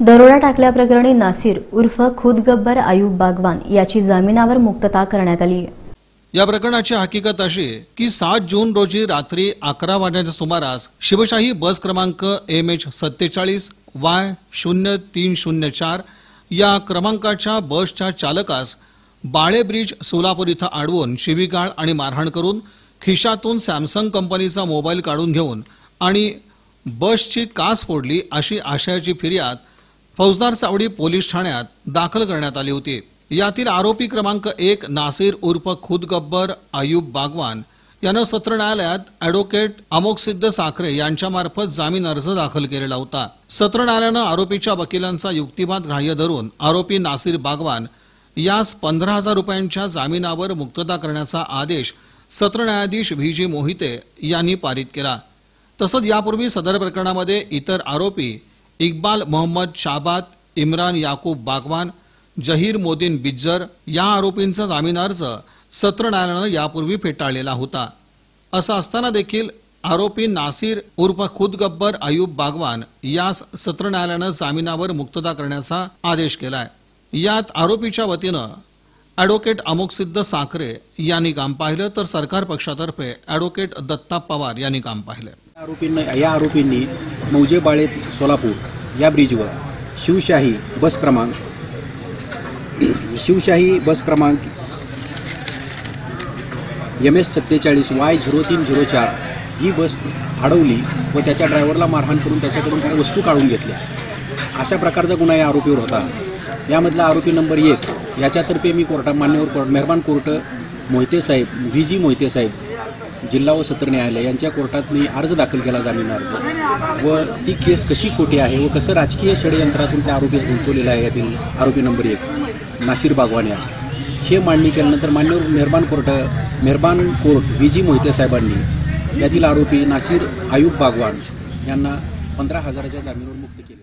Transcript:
दरोडा टाकल्याप्रकरणी नासिर उर्फ खुद गब्बर आयुब बागवान याची जामिनावर मुक्तता करण्यात आली. या प्रकरणाची हकीकत अशी की सात जून रोजी रात्री अकरा वाजण्याच्या सुमारास शिवशाही बस क्रमांक एम एच सत्तेचाळीस वाय शून्य तीन शून्य चार या क्रमांकाच्या बसच्या चालकास बाळे ब्रिज सोलापूर इथं अडवून शिवीगाळ आणि मारहाण करून खिशातून सॅमसंग कंपनीचा मोबाईल काढून घेऊन आणि बसची कास फोडली अशी आशयाची फिर्याद फौजदार सावडी पोलीस ठाण्यात दाखल करण्यात आली होती. यातील आरोपी क्रमांक एक नासिर उर्फ खुद गब्बर आयुब बागवान यानं सत्र न्यायालयात अॅडव्होकेट अमोकसिद्ध साखरे यांच्यामार्फत जामीन अर्ज दाखल केलेला होता. सत्र न्यायालयानं आरोपीच्या वकिलांचा युक्तिवाद ग्राह्य धरून आरोपी नासिर बागवान यास पंधरा हजार रुपयांच्या जामिनावर मुक्तता करण्याचा आदेश सत्र न्यायाधीश व्ही जी मोहिते यांनी पारित केला. तसंच यापूर्वी सदर प्रकरणामध्ये इतर आरोपी इक्बाल मोहम्मद शाबाद इम्रान याकूब बागवान जहीर मोदीन बिज्जर या आरोपींचा जामीन अर्ज सत्र न्यायालयानं यापूर्वी फेटाळलेला होता. असं असताना देखील आरोपी नासिर उर्फ खुद गब्बर अयूब बागवान यास सत्र न्यायालयानं जामिनावर मुक्तता करण्याचा आदेश केलाय. यात आरोपीच्या वतीनं ॲडव्होकेट अमोकसिद्ध साखरे यांनी काम पाहिलं तर सरकार पक्षातर्फे ॲडव्होकेट दत्ता पवार यांनी काम पाहिलं. आरोपींना या आरोपींनी मौजे बाळे सोलापूर या ब्रिजवर. शिवशाही बस क्रमांक शिवशाही बस क्रमांक एम एस सत्तेचाळीस वाय झिरो तीन झिरो चार ही बस अडवली व त्याच्या ड्रायव्हरला मारहाण करून त्याच्याकडून काही वस्तू काढून घेतल्या. अशा प्रकारचा गुन्हा या आरोपीवर होता. यामधला आरोपी नंबर एक याच्यातर्फे मी कोर्टा मान्यवर कोर्ट मेहरबान कोर्ट मोहिते साहेब व्ही जी मोहिते साहेब जिल्हा व सत्र न्यायालय यांच्या कोर्टात मी अर्ज दाखल केला जामीन अर्ज. व ती केस कशी खोटी आहे व कसं राजकीय षडयंत्रातून त्या आरोपीस गुंतवलेलं आहे यातील आरोपी नंबर एक नाशिर बागवान यास. हे मांडणी केल्यानंतर मान्य मेहरबान कोर्ट मेहरबान कोर्ट व्ही जी मोहिते साहेबांनी यातील आरोपी नासिर आयुब बागवान यांना पंधरा हजाराच्या जामीनवर मुक्त केले.